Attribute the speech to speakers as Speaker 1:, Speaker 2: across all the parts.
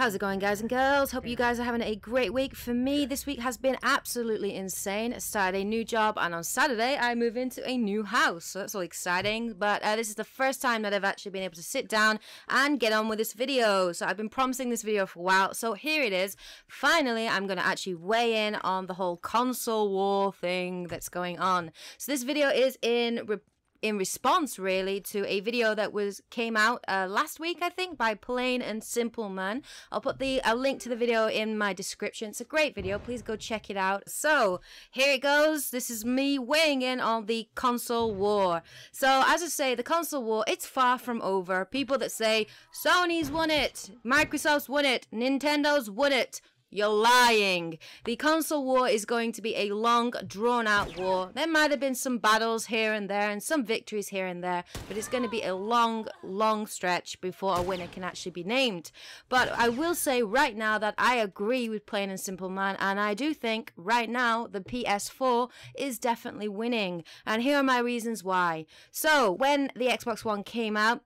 Speaker 1: How's it going, guys and girls? Hope you guys are having a great week. For me, this week has been absolutely insane. I started a new job, and on Saturday, I move into a new house. So that's all exciting. But uh, this is the first time that I've actually been able to sit down and get on with this video. So I've been promising this video for a while. So here it is. Finally, I'm going to actually weigh in on the whole console war thing that's going on. So this video is in in response really to a video that was came out uh, last week I think by Plain and Simple Man. I'll put the a link to the video in my description. It's a great video. Please go check it out. So here it goes. This is me weighing in on the console war. So as I say, the console war it's far from over. People that say Sony's won it, Microsoft's won it, Nintendo's won it. You're lying. The console war is going to be a long, drawn out war. There might have been some battles here and there and some victories here and there, but it's going to be a long, long stretch before a winner can actually be named. But I will say right now that I agree with Plain and Simple Man, and I do think right now the PS4 is definitely winning. And here are my reasons why. So, when the Xbox One came out,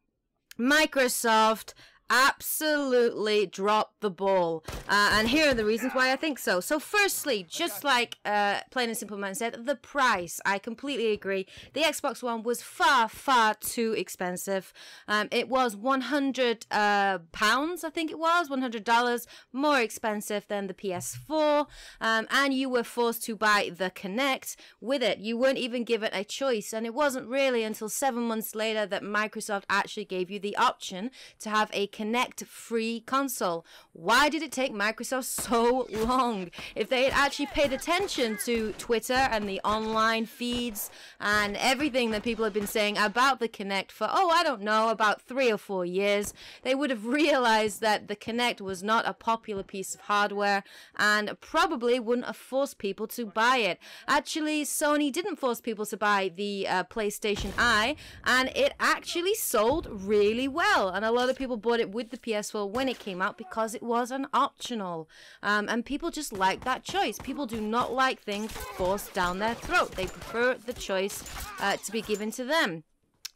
Speaker 1: Microsoft absolutely dropped the ball. Uh, and here are the reasons why I think so. So, firstly, just like uh, Plain and Simple Man said, the price. I completely agree. The Xbox One was far, far too expensive. Um, it was 100 uh, pounds, I think it was, $100 more expensive than the PS4. Um, and you were forced to buy the Kinect with it. You weren't even given a choice. And it wasn't really until seven months later that Microsoft actually gave you the option to have a Kinect free console. Why did it take Microsoft so long? If they had actually paid attention to Twitter and the online feeds and everything that people have been saying about the Kinect for, oh, I don't know, about three or four years, they would have realized that the Kinect was not a popular piece of hardware and probably wouldn't have forced people to buy it. Actually, Sony didn't force people to buy the uh, PlayStation Eye and it actually sold really well. And a lot of people bought it it with the PS4 when it came out because it was an optional. Um, and people just like that choice. People do not like things forced down their throat. They prefer the choice uh, to be given to them.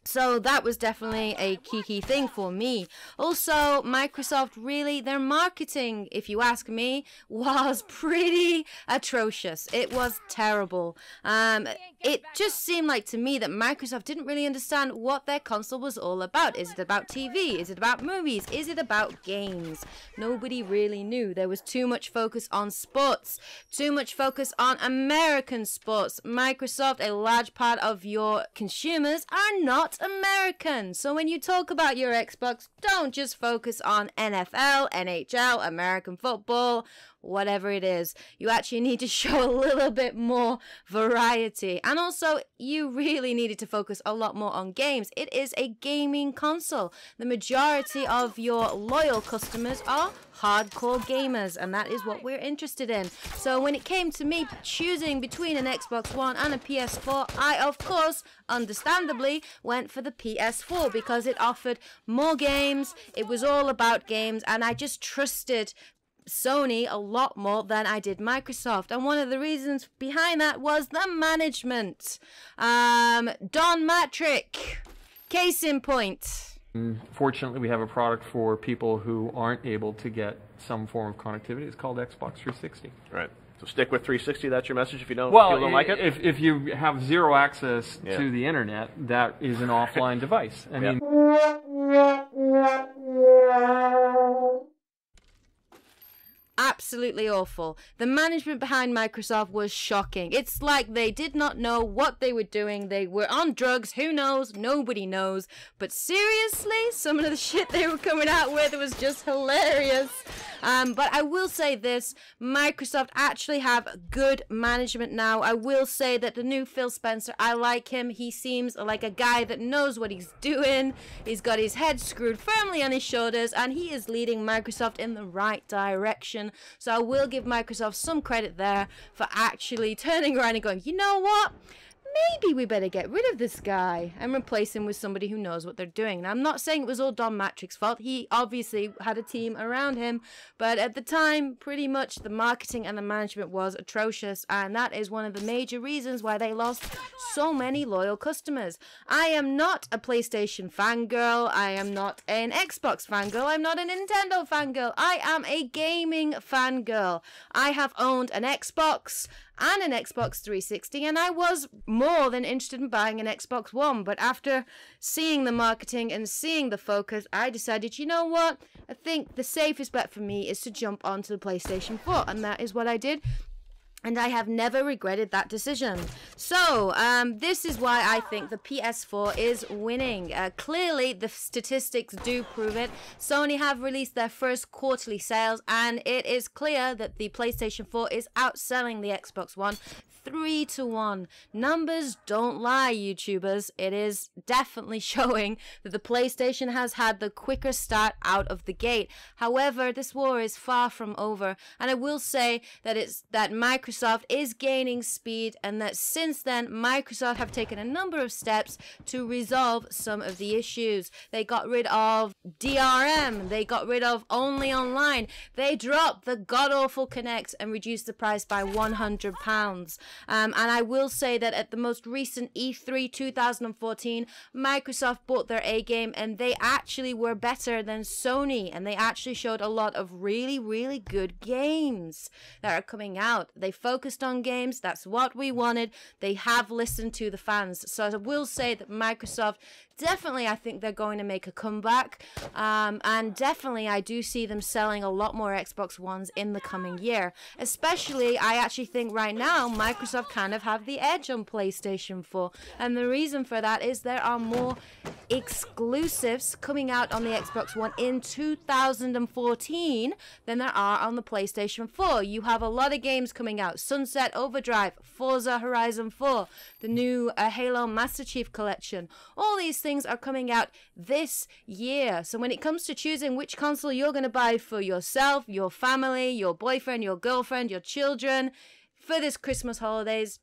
Speaker 1: So that was definitely a key thing for me. Also, Microsoft really their marketing, if you ask me, was pretty atrocious. It was terrible. Um, it just seemed like to me that Microsoft didn't really understand what their console was all about. Is it about TV? Is it about movies? Is it about games? Nobody really knew. There was too much focus on sports, too much focus on American sports. Microsoft, a large part of your consumers are not American. So when you talk about your Xbox, don't just focus on NFL, NHL, American football, whatever it is. You actually need to show a little bit more variety. And also, you really needed to focus a lot more on games. It is a gaming console. The majority of your loyal customers are hardcore gamers, and that is what we're interested in. So when it came to me choosing between an Xbox One and a PS4, I, of course, understandably, went for the PS4 because it offered more games, it was all about games, and I just trusted Sony a lot more than I did Microsoft. And one of the reasons behind that was the management. Um, Don Mattrick, case in point.
Speaker 2: Fortunately, we have a product for people who aren't able to get some form of connectivity. It's called Xbox 360.
Speaker 3: Right. So stick with 360. That's your message. If you don't,
Speaker 2: Well,
Speaker 3: if you don't like it.
Speaker 2: if, if you have zero access
Speaker 3: Yeah.
Speaker 2: to the internet, that is an offline device. I
Speaker 3: Yeah.
Speaker 2: mean,
Speaker 1: absolutely awful. The management behind Microsoft was shocking. It's like they did not know what they were doing. They were on drugs. Who knows? Nobody knows. But seriously, some of the shit they were coming out with was just hilarious. Um, but I will say this Microsoft actually have good management now. I will say that the new Phil Spencer, I like him. He seems like a guy that knows what he's doing. He's got his head screwed firmly on his shoulders, and he is leading Microsoft in the right direction. So I will give Microsoft some credit there for actually turning around and going, you know what? Maybe we better get rid of this guy and replace him with somebody who knows what they're doing. And I'm not saying it was all Don Mattrick's fault. He obviously had a team around him, but at the time, pretty much the marketing and the management was atrocious, and that is one of the major reasons why they lost so many loyal customers. I am not a PlayStation fangirl. I am not an Xbox fangirl. I'm not a Nintendo fangirl. I am a gaming fangirl. I have owned an Xbox and an Xbox 360, and I was more than interested in buying an Xbox One. But after seeing the marketing and seeing the focus, I decided, you know what? I think the safest bet for me is to jump onto the PlayStation 4, and that is what I did and I have never regretted that decision. So, um, this is why I think the PS4 is winning. Uh, clearly, the statistics do prove it. Sony have released their first quarterly sales, and it is clear that the PlayStation 4 is outselling the Xbox One three to one. Numbers don't lie, YouTubers. It is definitely showing that the PlayStation has had the quicker start out of the gate. However, this war is far from over, and I will say that it's that Microsoft is gaining speed, and that since then, Microsoft have taken a number of steps to resolve some of the issues. They got rid of DRM, they got rid of only online, they dropped the god awful Kinect and reduced the price by 100 pounds. Um, and I will say that at the most recent E3 2014, Microsoft bought their A game and they actually were better than Sony. And they actually showed a lot of really, really good games that are coming out. They focused on games. That's what we wanted. They have listened to the fans. So I will say that Microsoft definitely I think they're going to make a comeback. Um, and definitely I do see them selling a lot more Xbox Ones in the coming year. Especially, I actually think right now Microsoft kind of have the edge on PlayStation 4. And the reason for that is there are more exclusives coming out on the Xbox One in 2014 than there are on the PlayStation 4. You have a lot of games coming out Sunset Overdrive, Forza Horizon 4, the new uh, Halo Master Chief Collection. All these things are coming out this year. So when it comes to choosing which console you're going to buy for yourself, your family, your boyfriend, your girlfriend, your children for this Christmas holidays,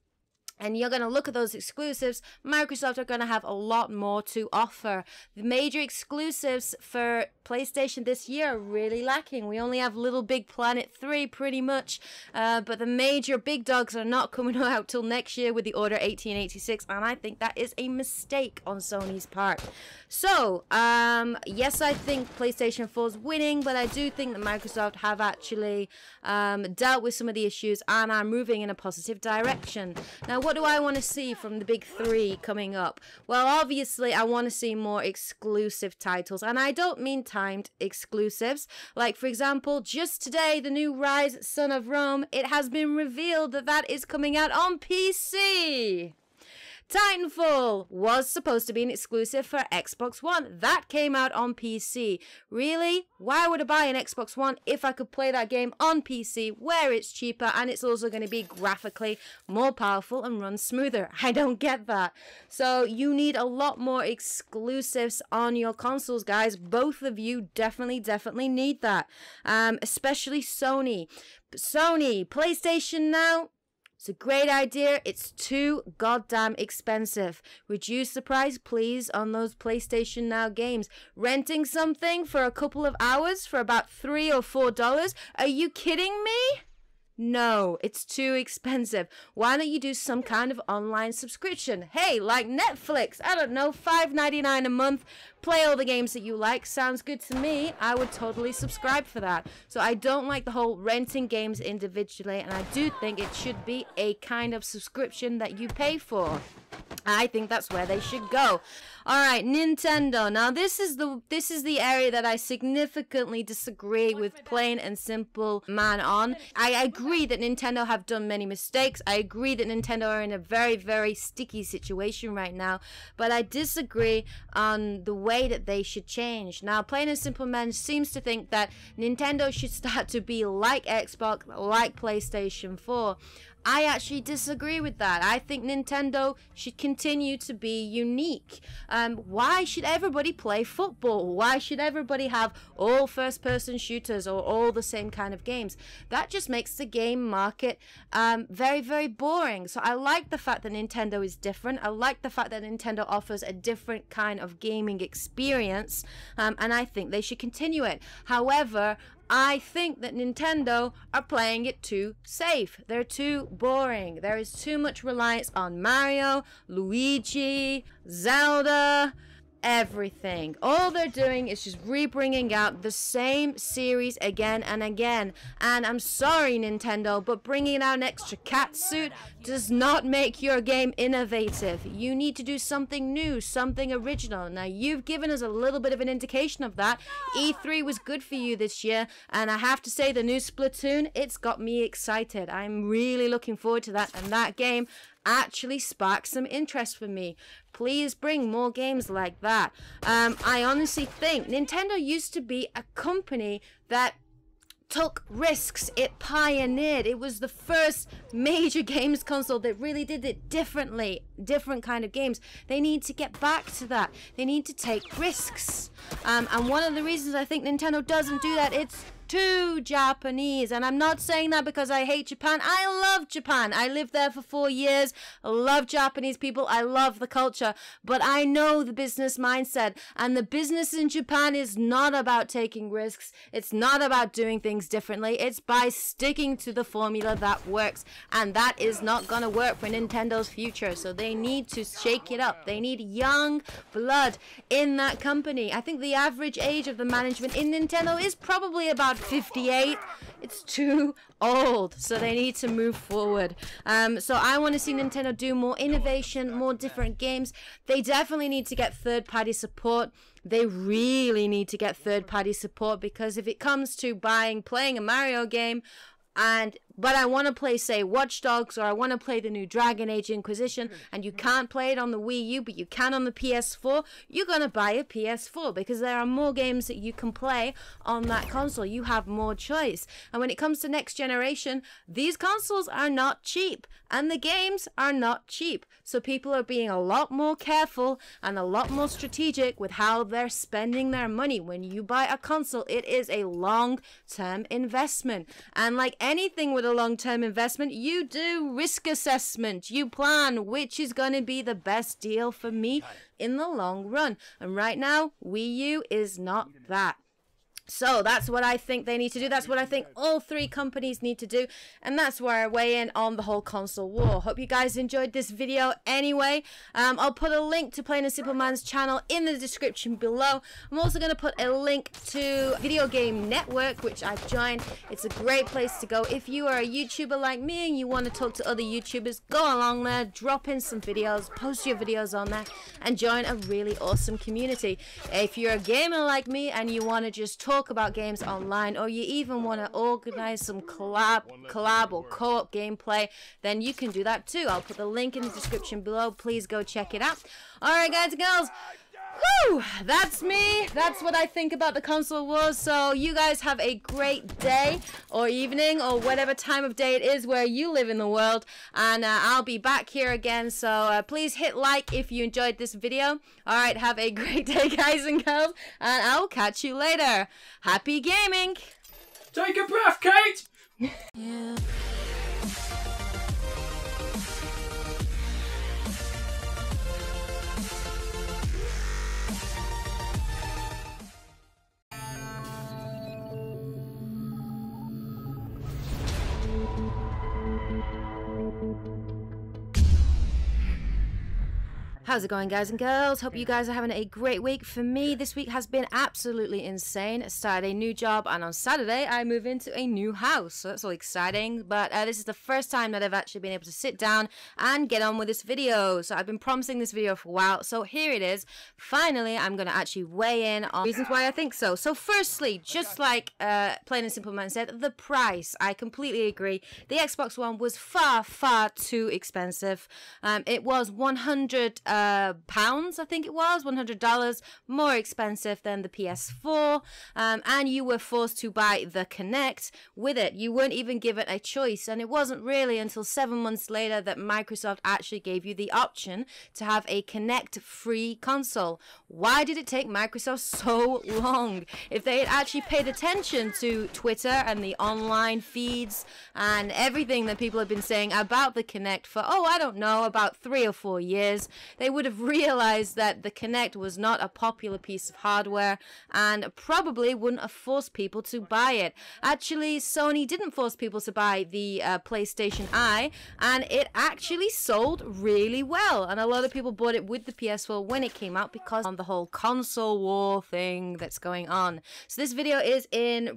Speaker 1: and you're going to look at those exclusives, Microsoft are going to have a lot more to offer. The major exclusives for PlayStation this year are really lacking. We only have Little Big Planet 3 pretty much, uh, but the major big dogs are not coming out till next year with the Order 1886, and I think that is a mistake on Sony's part. So, um, yes, I think PlayStation 4 is winning, but I do think that Microsoft have actually um, dealt with some of the issues and are moving in a positive direction. Now, what do I want to see from the big three coming up? Well, obviously, I want to see more exclusive titles, and I don't mean timed exclusives. Like, for example, just today, the new Ryse Son of Rome, it has been revealed that that is coming out on PC. Titanfall was supposed to be an exclusive for Xbox One. That came out on PC. Really? Why would I buy an Xbox One if I could play that game on PC where it's cheaper and it's also going to be graphically more powerful and run smoother? I don't get that. So you need a lot more exclusives on your consoles, guys. Both of you definitely, definitely need that. Um, especially Sony. Sony, PlayStation Now, it's a great idea. It's too goddamn expensive. Reduce the price, please, on those PlayStation Now games. Renting something for a couple of hours for about three or four dollars? Are you kidding me? No, it's too expensive. Why don't you do some kind of online subscription? Hey, like Netflix, I don't know, $5.99 a month, play all the games that you like. Sounds good to me. I would totally subscribe for that. So I don't like the whole renting games individually, and I do think it should be a kind of subscription that you pay for. I think that's where they should go. All right, Nintendo. Now this is the this is the area that I significantly disagree with plain and simple man on. I agree that Nintendo have done many mistakes. I agree that Nintendo are in a very very sticky situation right now, but I disagree on the way that they should change. Now, plain and simple man seems to think that Nintendo should start to be like Xbox, like PlayStation 4. I actually disagree with that. I think Nintendo should continue to be unique. Um, why should everybody play football? Why should everybody have all first person shooters or all the same kind of games? That just makes the game market um, very, very boring. So I like the fact that Nintendo is different. I like the fact that Nintendo offers a different kind of gaming experience. Um, and I think they should continue it. However, I think that Nintendo are playing it too safe. They're too boring. There is too much reliance on Mario, Luigi, Zelda, everything. All they're doing is just rebringing out the same series again and again. And I'm sorry, Nintendo, but bringing out an extra cat suit does not make your game innovative. You need to do something new, something original. Now, you've given us a little bit of an indication of that. E3 was good for you this year, and I have to say, the new Splatoon, it's got me excited. I'm really looking forward to that, and that game actually sparked some interest for me. Please bring more games like that. Um, I honestly think Nintendo used to be a company that took risks. It pioneered. It was the first major games console that really did it differently. Different kind of games. They need to get back to that. They need to take risks. Um, and one of the reasons I think Nintendo doesn't do that, it's too Japanese. And I'm not saying that because I hate Japan. I love Japan. I lived there for four years. I love Japanese people. I love the culture. But I know the business mindset. And the business in Japan is not about taking risks. It's not about doing things differently. It's by sticking to the formula that works. And that is not going to work for Nintendo's future. So they need to shake it up. They need young blood in that company. I think the average age of the management in Nintendo is probably about 58. It's too old, so they need to move forward. Um, so I want to see Nintendo do more innovation, more different games. They definitely need to get third-party support. They really need to get third-party support because if it comes to buying, playing a Mario game, and but I want to play, say, Watch Dogs, or I want to play the new Dragon Age Inquisition, mm-hmm. and you mm-hmm. can't play it on the Wii U, but you can on the PS4, you're going to buy a PS4 because there are more games that you can play on that console. You have more choice. And when it comes to next generation, these consoles are not cheap, and the games are not cheap. So people are being a lot more careful and a lot more strategic with how they're spending their money. When you buy a console, it is a long term investment. And like anything with a long term investment, you do risk assessment. You plan which is going to be the best deal for me in the long run. And right now, Wii U is not that. So that's what I think they need to do. That's what I think all three companies need to do. And that's where I weigh in on the whole console war. Hope you guys enjoyed this video anyway. Um, I'll put a link to Plain and Simple Man's channel in the description below. I'm also going to put a link to Video Game Network, which I've joined. It's a great place to go. If you are a YouTuber like me and you want to talk to other YouTubers, go along there, drop in some videos, post your videos on there, and join a really awesome community. If you're a gamer like me and you want to just talk talk about games online or you even want to organize some collab collab or co-op gameplay then you can do that too. I'll put the link in the description below. Please go check it out. All right guys and girls Whew, that's me. That's what I think about the console wars. So you guys have a great day or evening or whatever time of day it is where you live in the world. And uh, I'll be back here again. So uh, please hit like if you enjoyed this video. All right, have a great day, guys and girls. And I'll catch you later. Happy gaming.
Speaker 4: Take a breath, Kate.
Speaker 1: yeah. How's it going, guys and girls? Hope you guys are having a great week. For me, this week has been absolutely insane. I started a new job, and on Saturday, I move into a new house. So that's all exciting. But uh, this is the first time that I've actually been able to sit down and get on with this video. So I've been promising this video for a while. So here it is. Finally, I'm going to actually weigh in on reasons why I think so. So, firstly, just like uh, Plain and Simple Man said, the price. I completely agree. The Xbox One was far, far too expensive. Um, it was 100. Uh, uh, pounds, I think it was, $100 more expensive than the PS4. Um, and you were forced to buy the Kinect with it. You weren't even given a choice. And it wasn't really until seven months later that Microsoft actually gave you the option to have a Kinect free console. Why did it take Microsoft so long? If they had actually paid attention to Twitter and the online feeds and everything that people have been saying about the Kinect for, oh, I don't know, about three or four years, they would have realized that the Kinect was not a popular piece of hardware and probably wouldn't have forced people to buy it. Actually, Sony didn't force people to buy the uh, PlayStation Eye, and it actually sold really well. And a lot of people bought it with the PS4 when it came out because on the whole console war thing that's going on. So this video is in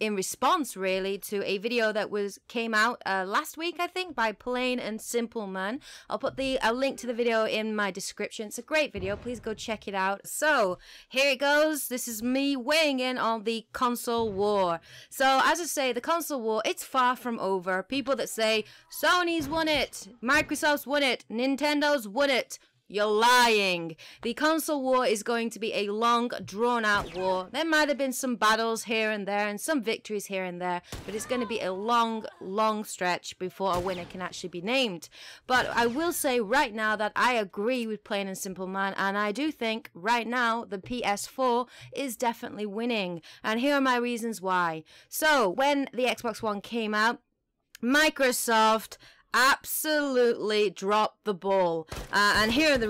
Speaker 1: in response really to a video that was came out uh, last week I think by Plain and Simple Man. I'll put the a link to the video in my description. It's a great video. Please go check it out. So here it goes. This is me weighing in on the console war. So as I say, the console war it's far from over. People that say Sony's won it, Microsoft's won it, Nintendo's won it. You're lying. The console war is going to be a long, drawn out war. There might have been some battles here and there and some victories here and there, but it's going to be a long, long stretch before a winner can actually be named. But I will say right now that I agree with Plain and Simple Man, and I do think right now the PS4 is definitely winning. And here are my reasons why. So, when the Xbox One came out, Microsoft absolutely dropped the ball. Uh, and here are the